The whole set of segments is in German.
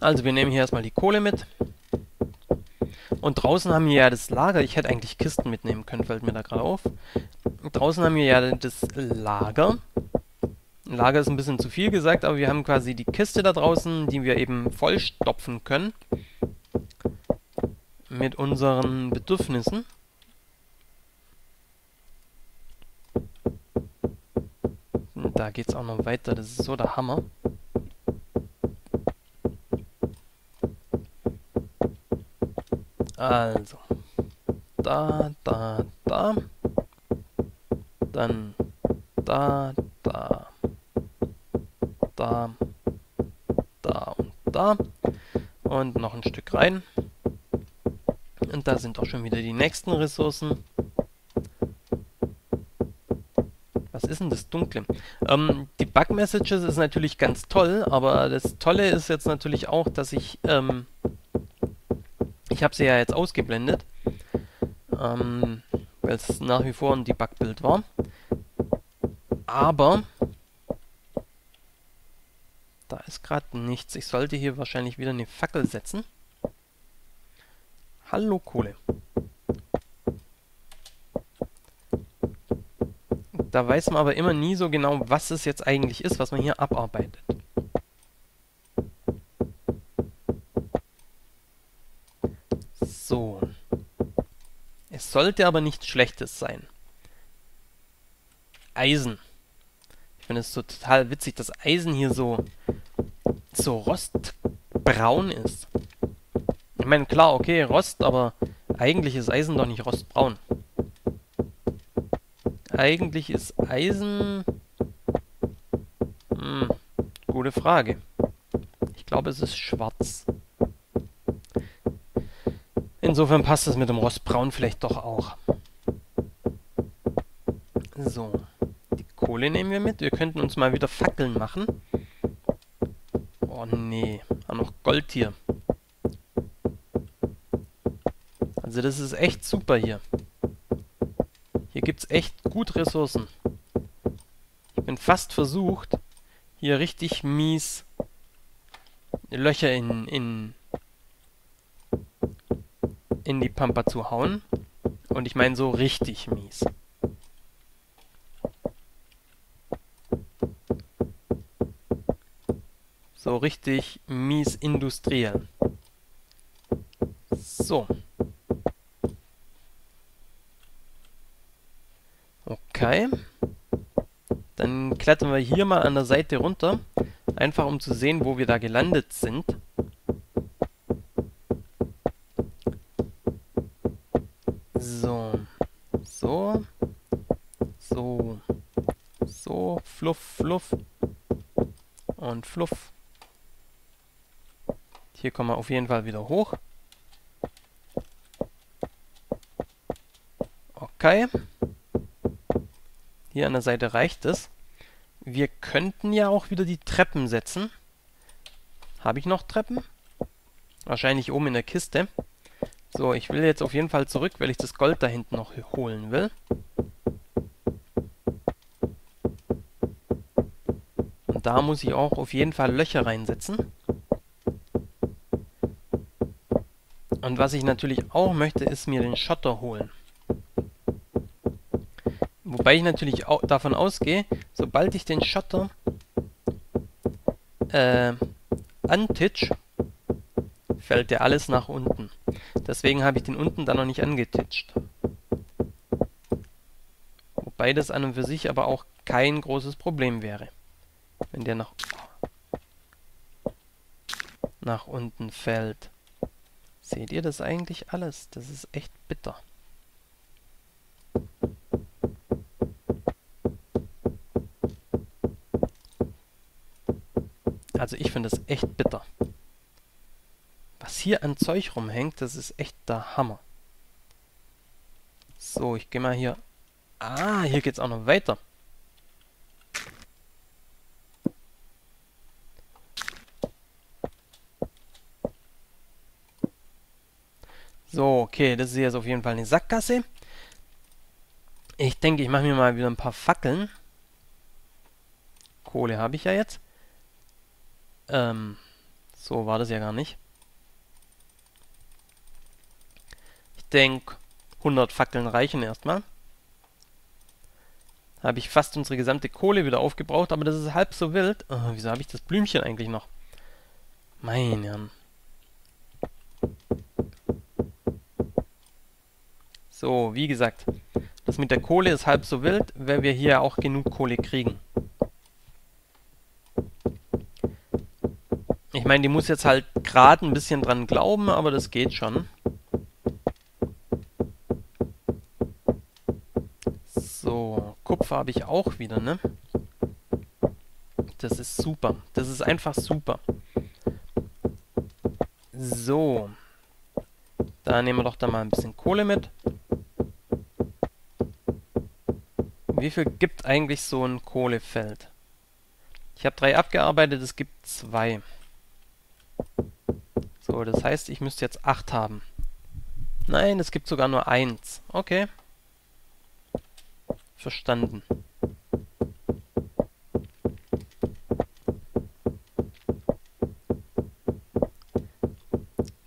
Also wir nehmen hier erstmal die Kohle mit. Und draußen haben wir ja das Lager. Ich hätte eigentlich Kisten mitnehmen können, fällt mir da gerade auf. Draußen haben wir ja das Lager. Lager ist ein bisschen zu viel gesagt, aber wir haben quasi die Kiste da draußen, die wir eben vollstopfen können. Mit unseren Bedürfnissen. Da geht es auch noch weiter, das ist so der Hammer. Also, da, da, da, dann da, da, da, da und da und noch ein Stück rein. Und da sind auch schon wieder die nächsten Ressourcen. Was ist denn das Dunkle? Ähm, die Bug-Messages ist natürlich ganz toll, aber das Tolle ist jetzt natürlich auch, dass ich ähm, ich habe sie ja jetzt ausgeblendet, ähm, weil es nach wie vor ein Debug-Bild war. Aber da ist gerade nichts. Ich sollte hier wahrscheinlich wieder eine Fackel setzen. Hallo Kohle. Da weiß man aber immer nie so genau, was es jetzt eigentlich ist, was man hier abarbeitet. Sollte aber nichts Schlechtes sein. Eisen. Ich finde es so total witzig, dass Eisen hier so, so rostbraun ist. Ich meine, klar, okay, Rost, aber eigentlich ist Eisen doch nicht rostbraun. Eigentlich ist Eisen... Hm, gute Frage. Ich glaube, es ist schwarz. Insofern passt es mit dem Rostbraun vielleicht doch auch. So. Die Kohle nehmen wir mit. Wir könnten uns mal wieder Fackeln machen. Oh nee. Auch noch Gold hier. Also das ist echt super hier. Hier gibt es echt gut Ressourcen. Ich bin fast versucht, hier richtig mies Löcher in, in in die Pampa zu hauen. Und ich meine so richtig mies. So richtig mies industriell. So. Okay. Dann klettern wir hier mal an der Seite runter. Einfach um zu sehen, wo wir da gelandet sind. Fluff und Fluff. Hier kommen wir auf jeden Fall wieder hoch. Okay. Hier an der Seite reicht es. Wir könnten ja auch wieder die Treppen setzen. Habe ich noch Treppen? Wahrscheinlich oben in der Kiste. So, ich will jetzt auf jeden Fall zurück, weil ich das Gold da hinten noch holen will. Da muss ich auch auf jeden Fall Löcher reinsetzen. Und was ich natürlich auch möchte, ist mir den Schotter holen. Wobei ich natürlich auch davon ausgehe, sobald ich den Schotter äh, antitch, fällt der alles nach unten. Deswegen habe ich den unten dann noch nicht angetitscht. Wobei das an und für sich aber auch kein großes Problem wäre. Wenn der nach, nach unten fällt. Seht ihr das eigentlich alles? Das ist echt bitter. Also ich finde es echt bitter. Was hier an Zeug rumhängt, das ist echt der Hammer. So, ich gehe mal hier... Ah, hier geht es auch noch weiter. So, okay, das ist jetzt auf jeden Fall eine Sackgasse. Ich denke, ich mache mir mal wieder ein paar Fackeln. Kohle habe ich ja jetzt. Ähm, So war das ja gar nicht. Ich denke, 100 Fackeln reichen erstmal. Habe ich fast unsere gesamte Kohle wieder aufgebraucht, aber das ist halb so wild. Oh, wieso habe ich das Blümchen eigentlich noch? Mein Herrn. So, wie gesagt, das mit der Kohle ist halb so wild, weil wir hier auch genug Kohle kriegen. Ich meine, die muss jetzt halt gerade ein bisschen dran glauben, aber das geht schon. So, Kupfer habe ich auch wieder, ne? Das ist super. Das ist einfach super. So. Da nehmen wir doch da mal ein bisschen Kohle mit. Wie viel gibt eigentlich so ein Kohlefeld? Ich habe drei abgearbeitet, es gibt zwei. So, das heißt, ich müsste jetzt acht haben. Nein, es gibt sogar nur eins. Okay. Verstanden.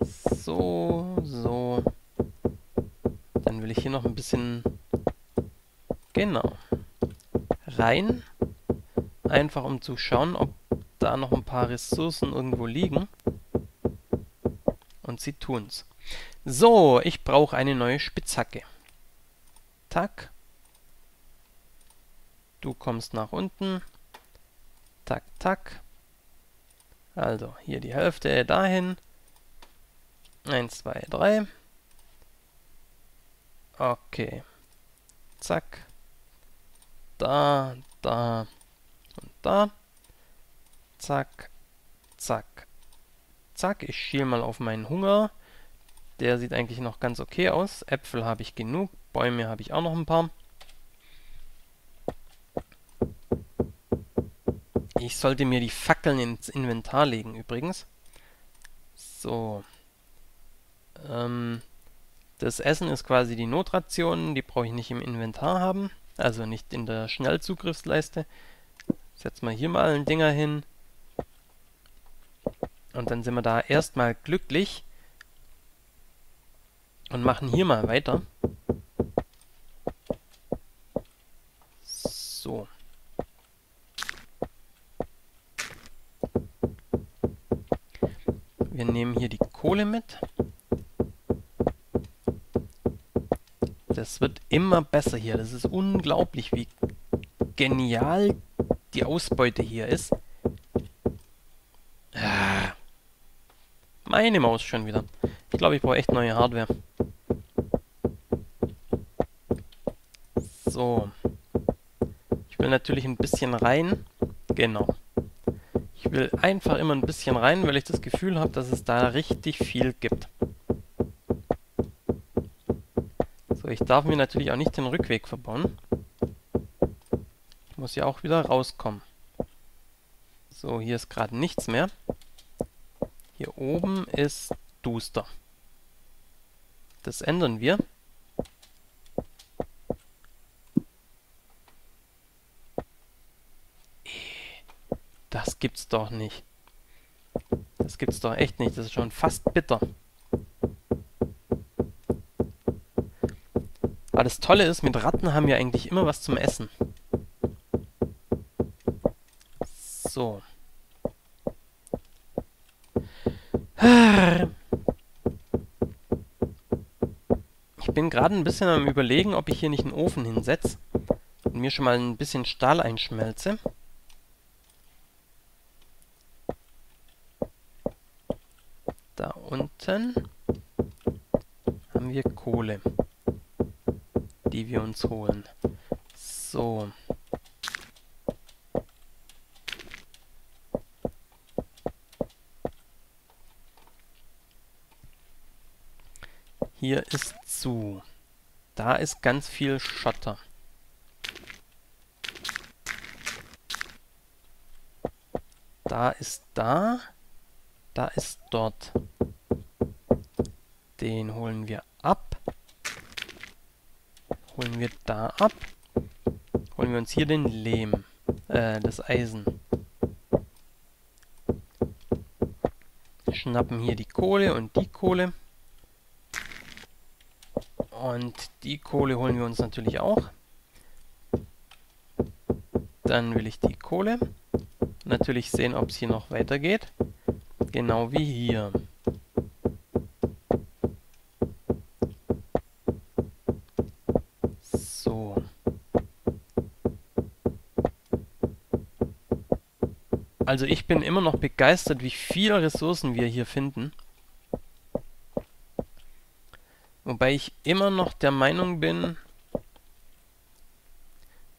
So, so. Dann will ich hier noch ein bisschen Genau. Rein. Einfach um zu schauen, ob da noch ein paar Ressourcen irgendwo liegen. Und sie tun's. So, ich brauche eine neue Spitzhacke. Tack. Du kommst nach unten. Tack, tack. Also, hier die Hälfte dahin. Eins, zwei, drei. Okay. Zack da, da und da. Zack, zack, zack. Ich schiel mal auf meinen Hunger. Der sieht eigentlich noch ganz okay aus. Äpfel habe ich genug. Bäume habe ich auch noch ein paar. Ich sollte mir die Fackeln ins Inventar legen übrigens. So. Ähm, das Essen ist quasi die Notration. Die brauche ich nicht im Inventar haben. Also nicht in der Schnellzugriffsleiste. Setzen wir hier mal ein Dinger hin. Und dann sind wir da erstmal glücklich. Und machen hier mal weiter. So. Wir nehmen hier die Kohle mit. Das wird immer besser hier. Das ist unglaublich, wie genial die Ausbeute hier ist. Ah. Meine Maus schon wieder. Ich glaube, ich brauche echt neue Hardware. So. Ich will natürlich ein bisschen rein. Genau. Ich will einfach immer ein bisschen rein, weil ich das Gefühl habe, dass es da richtig viel gibt. Ich darf mir natürlich auch nicht den Rückweg verbauen. Ich muss ja auch wieder rauskommen. So, hier ist gerade nichts mehr. Hier oben ist Duster. Das ändern wir. Das gibt's doch nicht. Das gibt's doch echt nicht. Das ist schon fast bitter. Aber das Tolle ist, mit Ratten haben wir eigentlich immer was zum Essen. So. Ich bin gerade ein bisschen am überlegen, ob ich hier nicht einen Ofen hinsetze und mir schon mal ein bisschen Stahl einschmelze. Da unten haben wir Kohle die wir uns holen. So. Hier ist zu. Da ist ganz viel Schotter. Da ist da. Da ist dort. Den holen wir ab holen wir da ab. Holen wir uns hier den Lehm. Äh, das Eisen. schnappen hier die Kohle und die Kohle. Und die Kohle holen wir uns natürlich auch. Dann will ich die Kohle. Natürlich sehen, ob es hier noch weitergeht. Genau wie hier. So. Also ich bin immer noch begeistert, wie viele Ressourcen wir hier finden. Wobei ich immer noch der Meinung bin,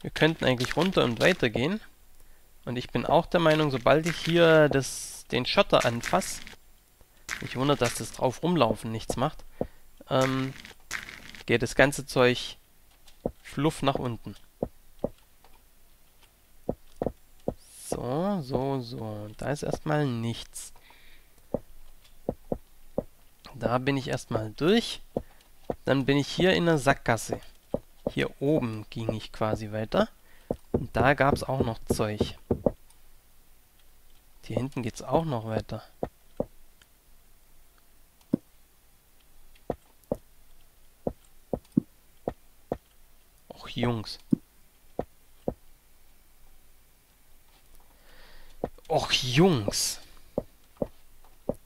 wir könnten eigentlich runter und weitergehen. Und ich bin auch der Meinung, sobald ich hier das, den Schotter anfasse, mich wundert, dass das drauf rumlaufen nichts macht, ähm, geht das ganze Zeug fluff nach unten. So, so, so. Da ist erstmal nichts. Da bin ich erstmal durch. Dann bin ich hier in der Sackgasse. Hier oben ging ich quasi weiter. Und da gab es auch noch Zeug. Hier hinten geht es auch noch weiter. Och, Jungs. Och, Jungs.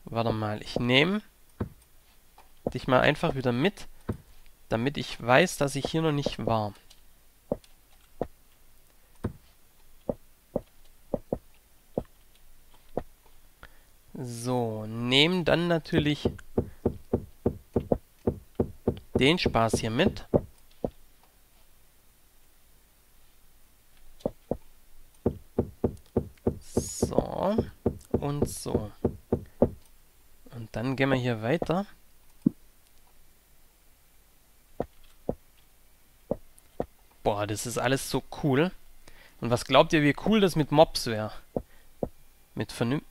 Warte mal, ich nehme dich mal einfach wieder mit damit ich weiß, dass ich hier noch nicht war. So, nehmen dann natürlich den Spaß hier mit. So, und so. Und dann gehen wir hier weiter. Boah, das ist alles so cool. Und was glaubt ihr, wie cool das mit Mobs wäre? Mit vernünftig...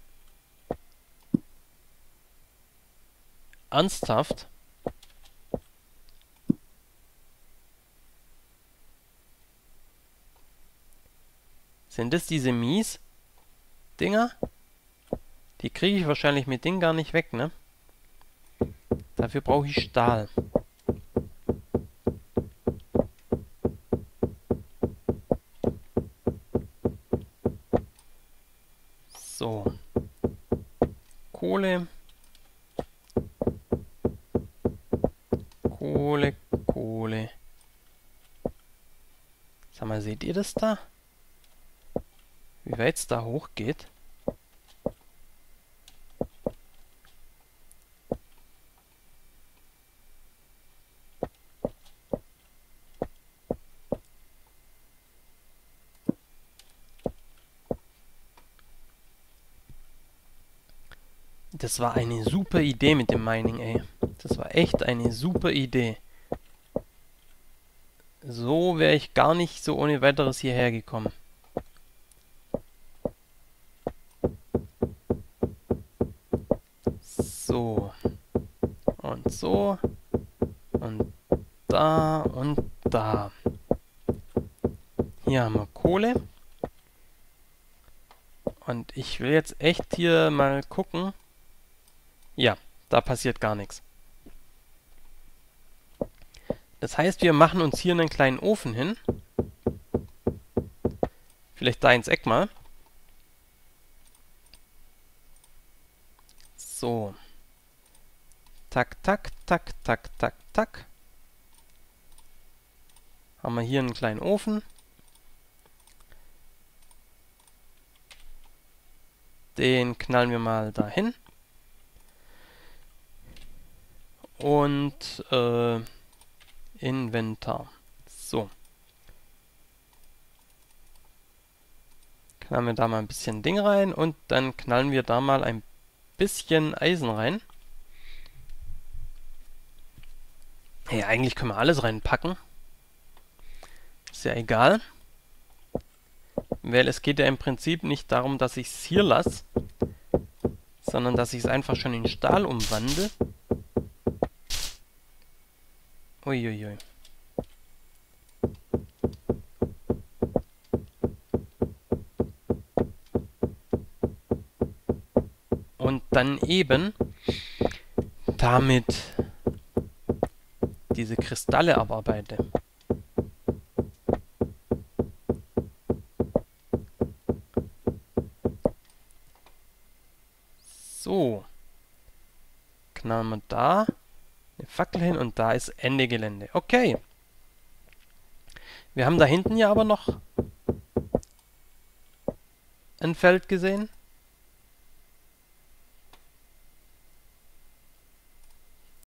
Ernsthaft? Sind das diese Mies-Dinger? Die kriege ich wahrscheinlich mit Ding gar nicht weg, ne? Dafür brauche ich Stahl. Kohle. Kohle, Kohle. Sag mal, seht ihr das da? Wie weit es da hochgeht? Das war eine super Idee mit dem Mining, ey. Das war echt eine super Idee. So wäre ich gar nicht so ohne weiteres hierher gekommen. So. Und so. Und da und da. Hier haben wir Kohle. Und ich will jetzt echt hier mal gucken, ja, da passiert gar nichts. Das heißt, wir machen uns hier einen kleinen Ofen hin. Vielleicht da ins Eck mal. So. Tak, tak, tak, tak, tak, tak. Haben wir hier einen kleinen Ofen. Den knallen wir mal dahin. Und äh, Inventar. So. Knallen wir da mal ein bisschen Ding rein und dann knallen wir da mal ein bisschen Eisen rein. Hey, eigentlich können wir alles reinpacken. Ist ja egal. Weil es geht ja im Prinzip nicht darum, dass ich es hier lasse, sondern dass ich es einfach schon in Stahl umwandle. Uiuiui. Und dann eben damit diese Kristalle abarbeite. So. Knallen wir da Fackel hin und da ist Ende Gelände. Okay. Wir haben da hinten ja aber noch ein Feld gesehen.